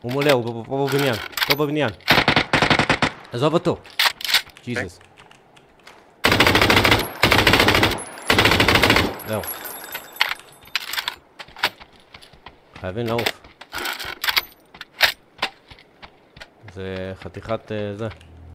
הוא מולה, הוא פה בבניין. פה בבניין. עזוב אותו. ג'יזוס. זהו. חייבים לעוף. זה חתיכת זה.